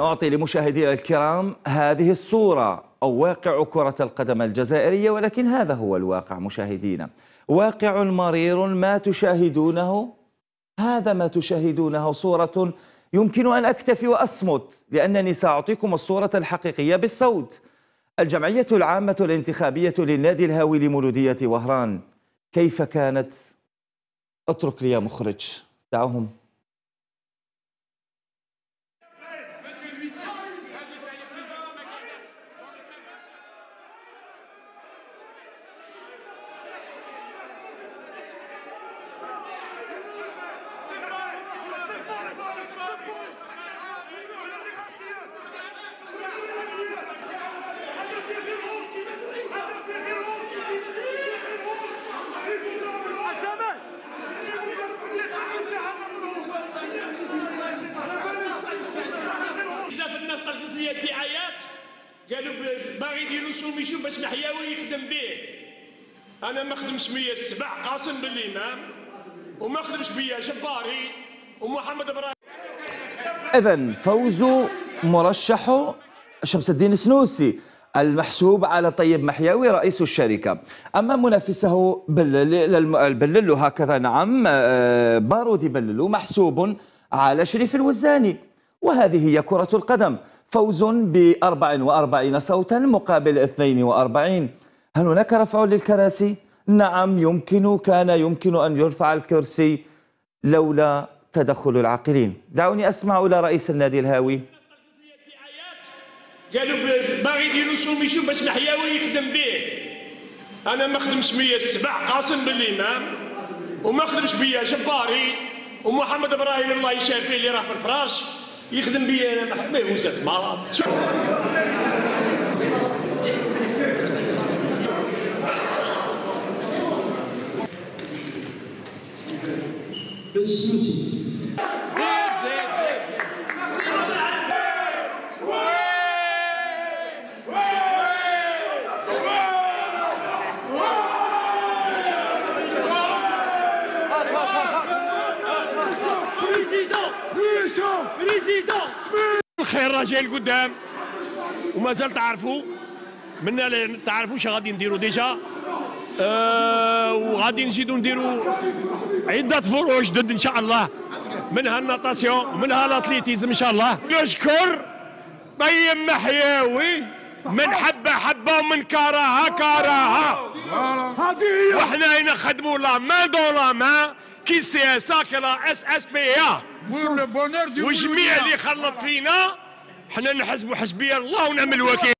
أعطي لمشاهدينا الكرام هذه الصورة أو واقع كرة القدم الجزائرية ولكن هذا هو الواقع مشاهدينا. واقع مرير ما تشاهدونه هذا ما تشاهدونه صورة يمكن أن أكتفي وأصمت لأنني سأعطيكم الصورة الحقيقية بالصوت. الجمعية العامة الانتخابية للنادي الهاوي لمولودية وهران كيف كانت؟ أترك لي يا مخرج. دعوهم. قالوا باغي يديروا soumission باش محياوي يخدم به أنا ما خدمش بيا السبع قاسم ليمام وما خدمش بيا جباري ومحمد إبراهيم. اذا فوز مرشح شمس الدين السنوسي المحسوب على طيب محياوي رئيس الشركة. أما منافسه بللو هكذا نعم آه، بارودي بللو محسوب على شريف الوزاني. وهذه هي كرة القدم. فوز ب 44 صوتا مقابل 42 هل هناك رفع للكراسي؟ نعم يمكن كان يمكن أن يرفع الكرسي لولا تدخل العاقلين. دعوني أسمع إلى رئيس النادي الهاوي. قالوا باغي يديروا سوميسيون باش محياوي يخدم به أنا ما خدمش بيا السبع قاسم بالإمام. وما خدمش بيا جباري. ومحمد إبراهيم الله يشافيه اللي راه في الفراش. يخدم بي أنا ما وزات مرض بالسوسي الخير راه جاي لقدام ومازال تعرفوا منا تعرفوا اش غادي نديروا déjà آه وغادي نزيدوا نديروا عده فروع جدد ان شاء الله منها ال natation منها ال athlétisme ان شاء الله نشكر طيب محياوي من حبه حبه ومن كراهه كراهه وحنا هنا نخدموا la main dans la main كي CS A SSPA وجميع اللي خلط فينا حنا نحسبوا حسبي الله ونعم الوكيل.